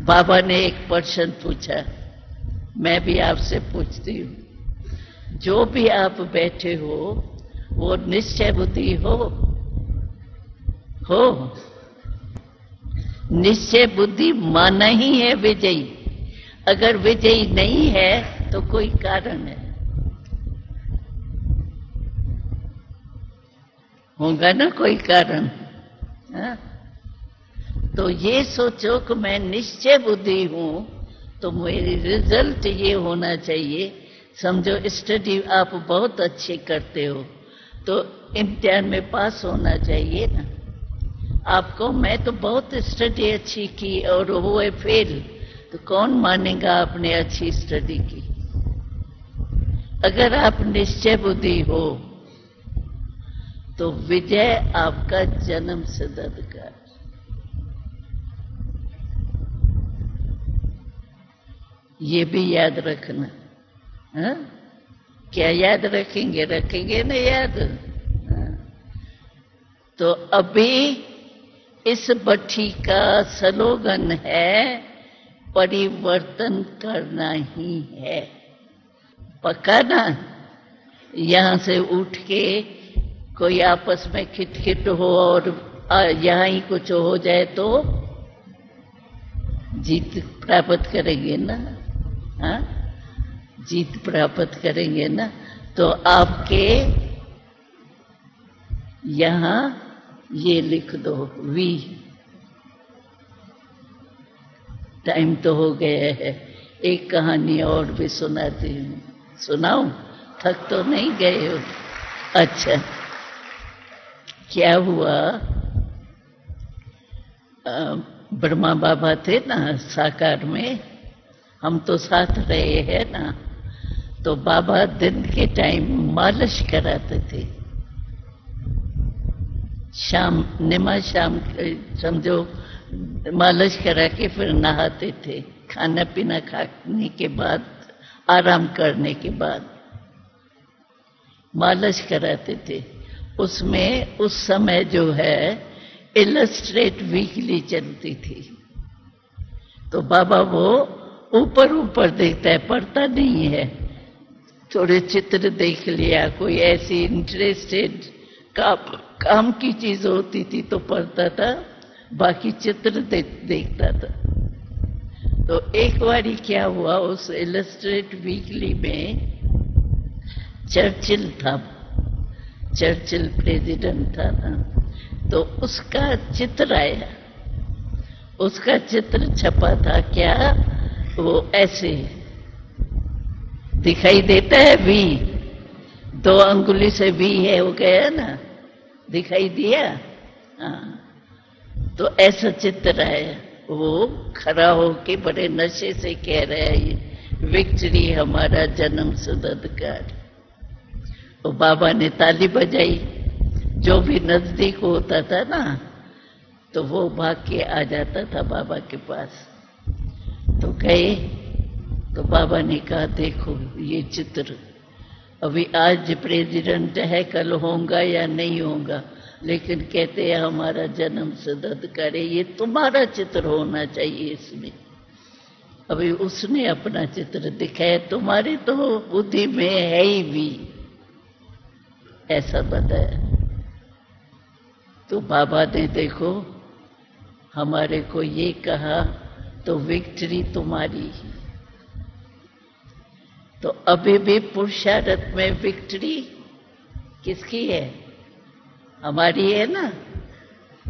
बाबा ने एक प्रश्न पूछा। मैं भी आपसे पूछती हूँ। जो भी आप बैठे हो, वो निश्चय बुद्धि हो? हो। निश्चय बुद्धि माना ही है विजयी। अगर विजयी नहीं है तो कोई कारण है। होगा ना कोई कारण? हाँ? तो ये सोचो कि मैं निश्चय बुद्धि हूँ तो मेरी रिज़ल्ट ये होना चाहिए। समझो स्टडी आप बहुत अच्छे करते हो तो इम्तिहान में पास होना चाहिए ना। आपको, मैं तो बहुत स्टडी अच्छी की और हुए फेल तो कौन मानेगा आपने अच्छी स्टडी की? अगर आप निश्चय बुद्धि हो तो विजय आपका जन्म सिद्ध अधिकार ये भी याद रखना, हा? क्या याद रखेंगे? रखेंगे ना याद? हाँ। तो अभी इस बट्टी का स्लोगन है, परिवर्तन करना ही है। पक्का ना यहाँ से उठ के कोई आपस में खिटखिट हो और यहाँ ही कुछ हो जाए तो जीत प्राप्त करेंगे ना? हाँ? जीत प्राप्त करेंगे ना? तो आपके यहाँ ये लिख दो, वी। टाइम तो हो गया है। एक कहानी और भी सुनाती हूँ। सुनाऊ? थक तो नहीं गए हो? अच्छा। क्या हुआ? ब्रह्मा बाबा थे ना, साकार में? हम तो साथ रहे हैं ना। तो बाबा दिन के टाइम मालिश कराते थे। शाम, निमा शाम समझो, मालिश करा के फिर नहाते थे। खाना पीना खाने के बाद, आराम करने के बाद मालिश कराते थे। उसमें, उस समय जो है इलस्ट्रेट वीकली चलती थी। तो बाबा वो ऊपर ऊपर देखता है पढ़ता नहीं है। थोड़े चित्र देख लिया कोई ऐसी इंटरेस्टेड का, काम की चीज़ होती थी तो पढ़ता था बाकी चित्र दे, देखता था। तो एक बारी क्या हुआ उस इलस्ट्रेट वीकली में चर्चिल था चर्चिल प्रेसिडेंट था ना तो उसका चित्र आया। उसका चित्र छपा था क्या? वो ऐसे दिखाई देता है वी। दो अंगुली से वी है, वो गया ना? दिखाई दिया? हाँ। तो ऐसा चित्र है, वो खड़ा होके बड़े नशे से कह रहा है, ये विक्ट्री हमारा जन्म सुदधिकार तो बाबा ने ताली बजाई। जो भी नज़दीक होता था ना तो वो भाग के आ जाता था बाबा के पास। तो गए तो बाबा ने कहा, देखो, ये चित्र, अभी आज प्रेसिडेंट है, कल होगा या नहीं होगा, लेकिन कहते हैं, हमारा जन्म सिद्ध करे, ये तुम्हारा चित्र होना चाहिए इसमें। अभी उसने अपना चित्र दिखाया, तुम्हारी तो बुद्धि में है ही भी, ऐसा बताया। तो बाबा ने देखो, हमारे को ये कहा तो विक्ट्री तुम्हारी ही। तो अभी भी पुरुषार्थ में विक्ट्री किसकी है? हमारी है ना?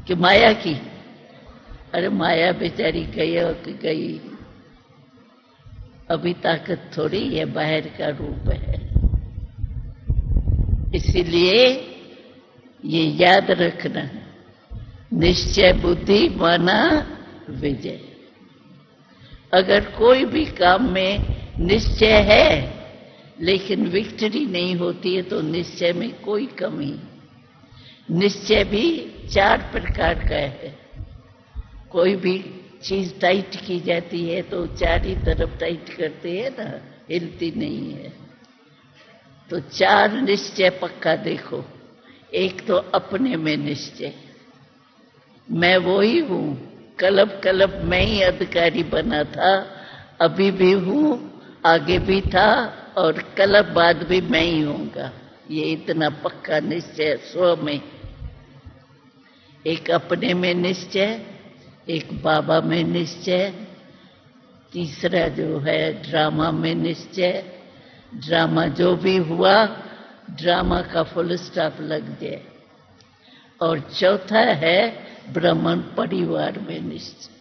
कि माया की? अरे माया बेचारी गई और गई। अभी ताकत थोड़ी है, बाहर का रूप है। इसीलिए ये याद रखना। निश्चय बुद्धि माना विजय। अगर कोई भी काम में निश्चय है, लेकिन विक्ट्री नहीं होती है तो निश्चय में कोई कमी। निश्चय भी चार प्रकार का है। कोई भी चीज़ टाइट की जाती है तो चार ही तरफ़ टाइट करते हैं ना, हिलती नहीं है। तो चार निश्चय पक्का देखो। एक तो अपने में निश्चय। मैं वो ही हूँ कलब कलब मैं ही अधिकारी बना था, अभी भी हूँ, आगे भी था और कलब बाद भी मैं ही होऊँगा। ये इतना पक्का निश्चय स्व में। एक अपने में निश्चय, एक बाबा में निश्चय, तीसरा जो है ड्रामा में निश्चय। ड्रामा जो भी हुआ, ड्रामा का फुल स्टॉप लग जाए और चौथा है ब्राह्मण परिवार में निश्चय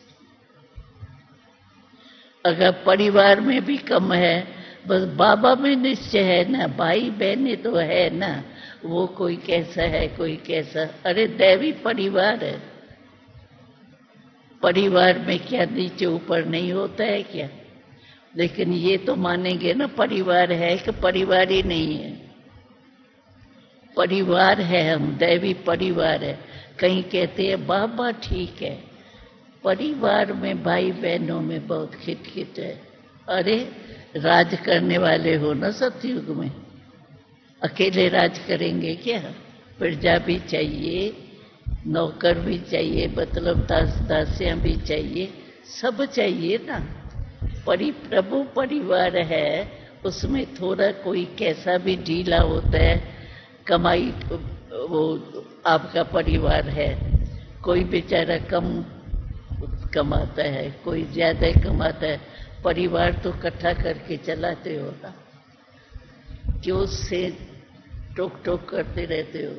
अगर परिवार में भी कम है, बस बाबा में निश्चय है ना, भाई बहने तो है ना, वो कोई कैसा है, कोई कैसा। अरे दैवी परिवार है। परिवार में क्या नीचे ऊपर नहीं होता है क्या? लेकिन ये तो मानेंगे ना, परिवार है कि परिवार ही नहीं है। परिवार है, हम दैवी परिवार है। कहीं कहते हैं, बाबा ठीक है। परिवार में भाई बहनों में बहुत खिटखिट है। अरे, राज करने वाले हो ना सतयुग में? अकेले राज करेंगे क्या? प्रजा भी चाहिए, नौकर भी चाहिए मतलब दास दासियाँ भी चाहिए, सब चाहिए ना। परि, प्रभु परिवार है, उसमें थोड़ा कोई कैसा भी ढीला होता है कमाई वो आपका परिवार है। कोई बेचारा कम कमाता है, कोई ज़्यादा कमाता है। परिवार तो इकट्ठा करके चलाते हो ना। क्यों से टोक टोक करते रहते हो?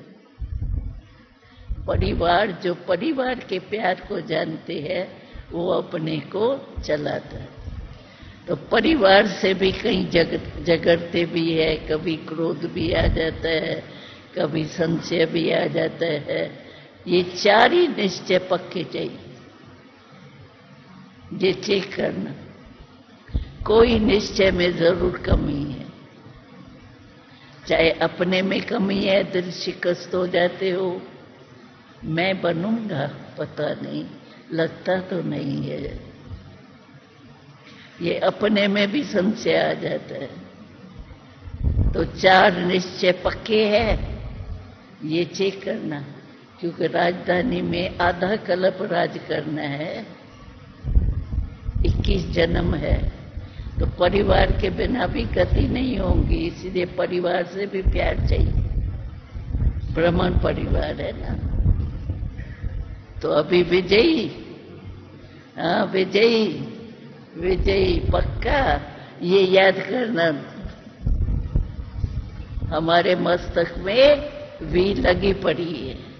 परिवार जो परिवार के प्यार को जानते हैं, वो अपने को चलाता है। तो परिवार से भी कहीं जग जगड़ते भी है, कभी क्रोध भी आ जाता है, कभी संशय भी आ जाता है। ये चार ही निश्चय पक्के चाहिए। ये चेक करना। कोई निश्चय में ज़रूर कमी है। चाहे अपने में कमी है, दिल शिकस्त हो जाते हो, मैं बनूँगा, पता नहीं, लगता तो नहीं है। ये अपने में भी संशय आ जाता है। तो चार निश्चय पक्के हैं। ये चेक करना, क्योंकि राजधानी में आधा कल्प राज करना है। 21 जन्म है। तो परिवार के बिना भी गति नहीं होंगी, इसलिए परिवार से भी प्यार चाहिए। ब्राह्मण परिवार है ना। तो अभी विजयी हाँ विजयी। विजयी पक्का ये याद करना। हमारे मस्तक में वी लगी पड़ी है।